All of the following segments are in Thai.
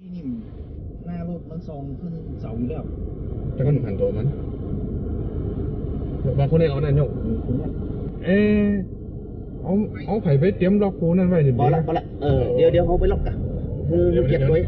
ที่นี่หน้ารถมันซองขึ้นเสาอยู่แล้วแต่ก็หันตัวมันบางคนเนี่ยเอานั่นยกคุณเนี่ยเออเอาเอาไผ่ไปเตรียมล็อกคูนั่นไว้ดิบอละบอละเออเดี๋ยวเดี๋ยวเขาไปล็อกกันคือลูกเจ็บด้ว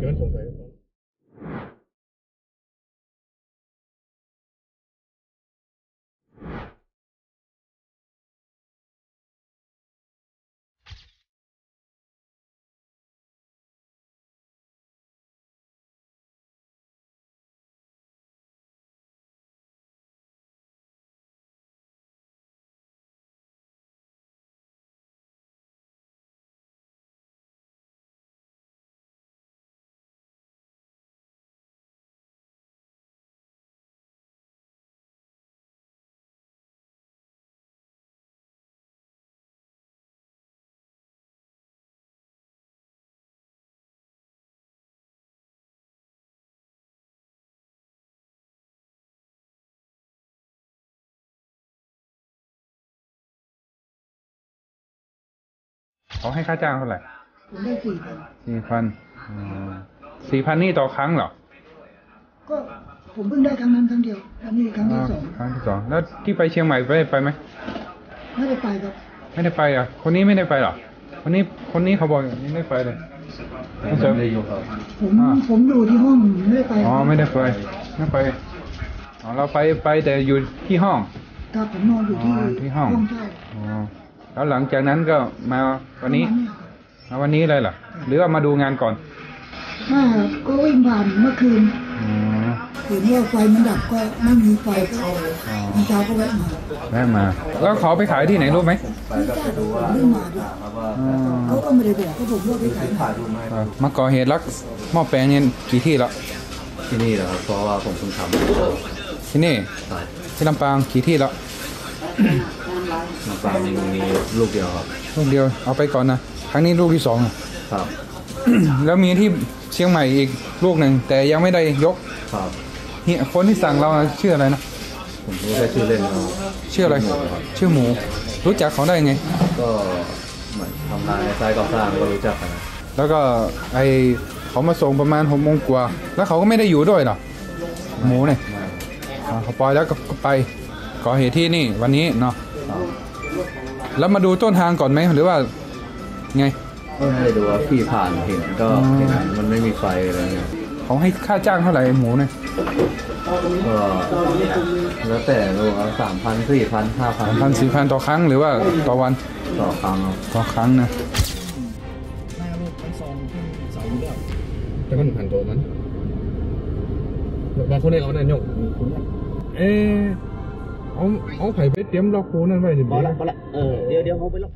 เดี๋ยวมันสงสัยเขาให้ค่าจ้างเท่าไหร่ผมได้สี่พันสี่พันสี่พันนี่ต่อครั้งเหรอ ก็ผมเพิ่งได้ครั้งนั้นครั้งเดียวอันนี้ครั้งที่สองครั้งที่สองแล้วที่ไปเชียงใหม่ไปไปไหมไม่ได้ไปครับ ไม่ได้ไปอะ คนนี้ไม่ได้ไปเหรอ คนนี้คนนี้เขาบอกอย่างนี้ไม่ไปเลยไม่เจอผมอ่าผมอยู่ที่ห้องไม่ได้ไป อ๋อไม่ได้ไปไม่ไปอ๋อเราไปไปแต่อยู่ที่ห้อง ครับผมนอนอยู่ที่อ๋อที่ห้องเช่าอ๋อ แล้วหลังจากนั้นก็มาวันนี้ประมาณเยครับมาวันนี้เลยเหรอหรือว่ามาดูงานก่อนไมาก็วิ่งผ่านเมื่อคืนอ๋อเห็นว่าไฟมันดับก็ไม่มีไฟก็เมื่อเช้าก็แวะมาแม่มาแล้วเขาไปขายที่ไหนรู้ไหมไม่ทราบผมไม่มาด้วยอ๋อเขาก็ไม่ได้บอกเขาบอกว่าไปขายไหนอ่ามาก่อเหตุลักหม้อแปลงเนี่ยกี่ที่แล้วที่นี่แหละครับเพราะว่าผมเพิ่งทำที่นี่ที่ลำปางกี่ที่แล้ว น้ำปลามีมีลูกเดียวครับ ลูกเดียวเอาไปก่อนนะครั้งนี้ลูกที่สองอะครับ แล้วมีที่เชียงใหม่อีกลูกหนึ่งแต่ยังไม่ได้ยกครับ เฮียคนที่สั่งเราน่ะชื่ออะไรนะผมรู้แค่ชื่อเล่นเขาชื่ออะไร ชื่อหมู รู้จักเขาได้ไง ก็เหมือนทำงานในไซต์ก่อสร้างก็รู้จักกันนะแล้วก็ไอเขามาส่งประมาณหกโมงกว่า แล้วเขาก็ไม่ได้อยู่ด้วยเหรอหมูเนี่ยอ่าเขาปล่อยแล้วก็ก็ไปก่อเหตุที่นี่วันนี้เนาะครับ แล้วมาดูต้นทางก่อนไหมหรือว่า ไงก็ให้ดูว่าพี่ผ่านเห็นก็อ๋อเห็นมันไม่มีไฟอะไรเงี้ยเขาให้ค่าจ้างเท่าไหร่หมูเนี่ยก็แล้วแต่ลูกสามพันสี่พันห้าพันพันสี่พันต่อครั้งหรือว่าต่อวันต่อครั้งครับต่อครั้งนะหน้ารถมันซองขึ้นเสาอยู่แล้วแต่ก็หันตัวมันบางคนเนี่ยเอานั่นยกคุณเนี่ยเออ เอาเอาไข่ไปเตรียมล็อกคูนั่นไว้ดิบอละบอละเออเดี๋ยวเดี๋ยวเขาไปล็อก